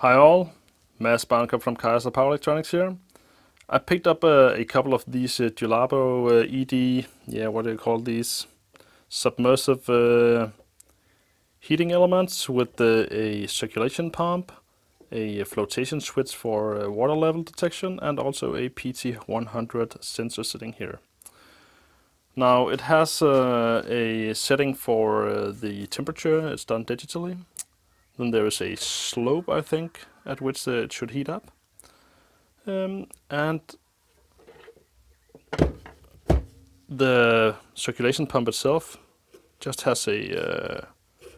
Hi all, Mads Barnkob from Kaizer Power Electronics here. I picked up uh, a couple of these uh, uh, ED, yeah, what do you call these? Submersive uh, heating elements with uh, a circulation pump, a flotation switch for uh, water level detection, and also a PT100 sensor sitting here. Now it has uh, a setting for the temperature, it's done digitally. Then there is a slope, I think, at which uh, it should heat up. Um, and the circulation pump itself just has a uh,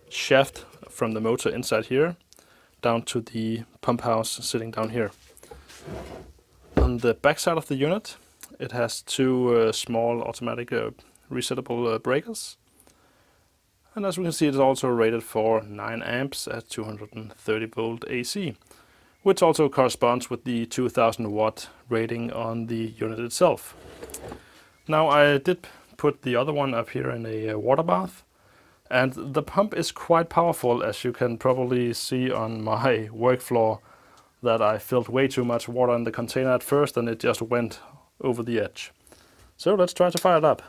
shaft from the motor inside here down to the pump house sitting down here. On the back side of the unit it has two uh, small automatic uh, resettable uh, breakers and as we can see it's also rated for 9 amps at 230 volt AC which also corresponds with the 2000 watt rating on the unit itself. Now I did put the other one up here in a uh, water bath and the pump is quite powerful as you can probably see on my work floor that I filled way too much water in the container at first and it just went over the edge. So let's try to fire it up.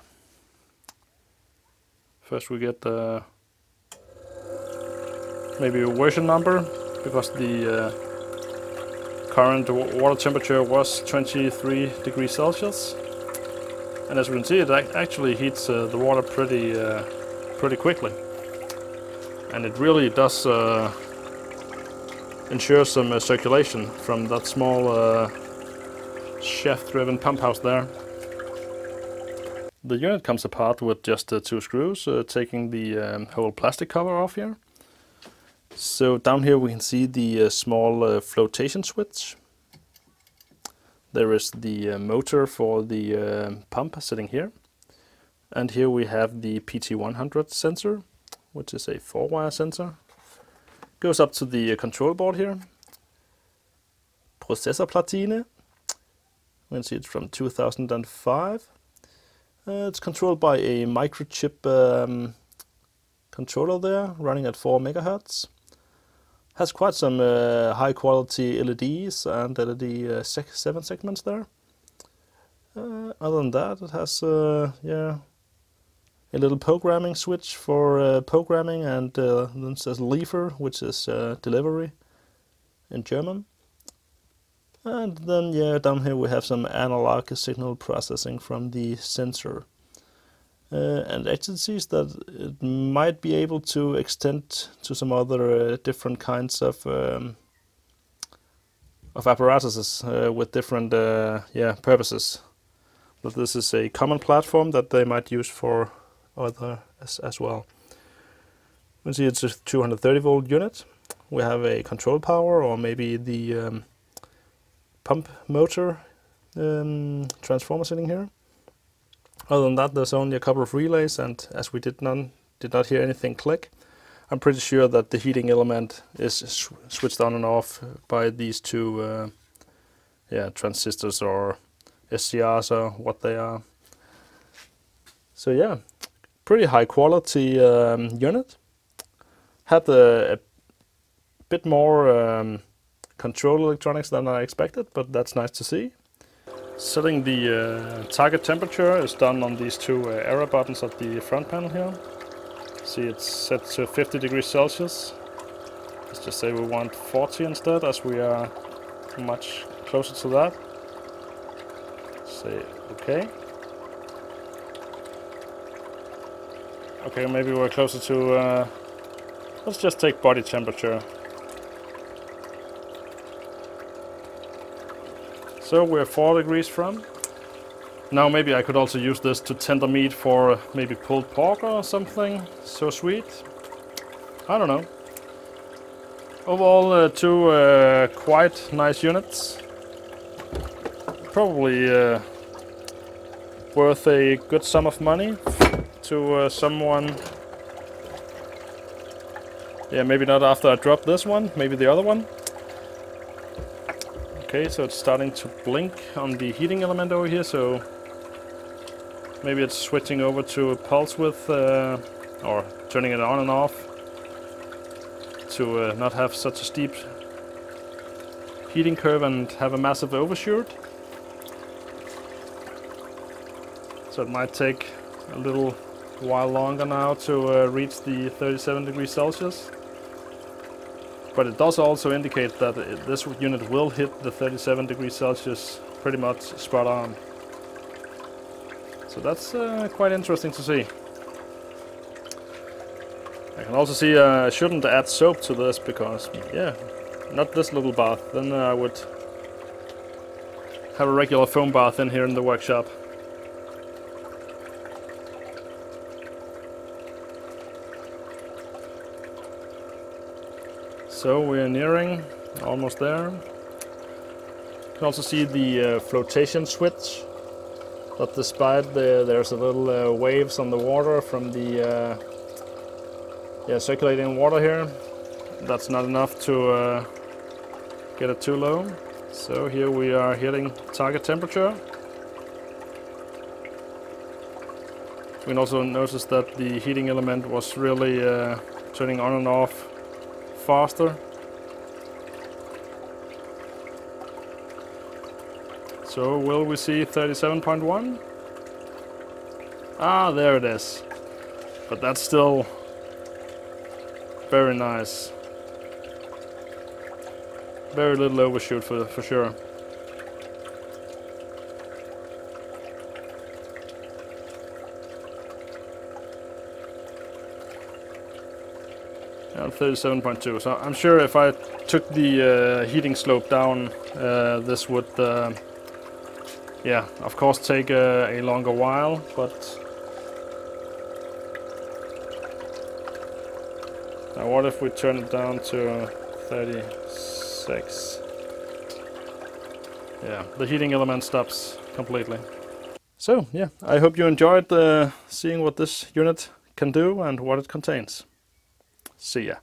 First we get uh, maybe a version number because the uh, current water temperature was 23 degrees Celsius and as we can see it actually heats uh, the water pretty uh, pretty quickly. And it really does uh, ensure some uh, circulation from that small shaft-driven pump house there. The unit comes apart with just uh, two screws, uh, taking the um, whole plastic cover off here. So down here we can see the uh, small flotation switch. There is the motor for the pump sitting here. And here we have the PT100 sensor, which is a four-wire sensor. Goes up to the control board here. Processorplatine. We can see it's from 2005. Uh, it's controlled by a microchip um, controller there, running at 4 megahertz. Has quite some uh, high quality LEDs and LED uh, 7 segments there. Uh, other than that, it has uh, yeah a little programming switch for uh, programming and then says Liefer, which is delivery in German. And then yeah, down here we have some analog signal processing from the sensor. Uh, and agencies that it might be able to extend to some other uh, different kinds of um, of apparatuses uh, with different yeah purposes. But this is a common platform that they might use for other as, as well. You can see it's a 230 volt unit. We have a control power or maybe the um, pump motor um, transformer sitting here. Other than that, there's only a couple of relays, and as we did none, did not hear anything click, I'm pretty sure that the heating element is sw switched on and off by these two, uh, yeah, transistors or SCRs or what they are. So yeah, pretty high quality um, unit. Had a, a bit more um, control electronics than I expected, but that's nice to see. Setting the uh, target temperature is done on these two uh, arrow buttons at the front panel here. See it's set to 50 degrees Celsius. Let's just say we want 40 instead as we are much closer to that. Say okay. Okay, maybe we're closer to... Uh, let's just take body temperature. So we're 4 degrees from. Now maybe I could also use this to tender meat for maybe pulled pork or something. So sweet. I don't know. Overall, uh, two uh, quite nice units. Probably uh, worth a good sum of money to uh, someone. Yeah, maybe not after I drop this one, maybe the other one. Okay, so it's starting to blink on the heating element over here, so maybe it's switching over to a pulse width, uh, or turning it on and off to uh, not have such a steep heating curve and have a massive overshoot. So it might take a little while longer now to uh, reach the 37 degrees Celsius. But it does also indicate that this unit will hit the 37 degrees Celsius pretty much spot on. So that's uh, quite interesting to see. I can also see uh, I shouldn't add soap to this because, yeah, not this little bath. Then I would have a regular foam bath in here in the workshop. So we're nearing, almost there. You can also see the uh, flotation switch. But despite the, there's a little uh, waves on the water from the uh, yeah, circulating water here, that's not enough to uh, get it too low. So here we are hitting target temperature. We can also notice that the heating element was really uh, turning on and off faster. So will we see 37.1? Ah, there it is. But that's still very nice. Very little overshoot for, for sure. Yeah, 37.2. So I'm sure if I took the uh, heating slope down, uh, this would, uh, yeah, of course take a, a longer while, but now what if we turn it down to 36? Yeah, the heating element stops completely. So yeah, I hope you enjoyed uh, seeing what this unit can do and what it contains. See ya.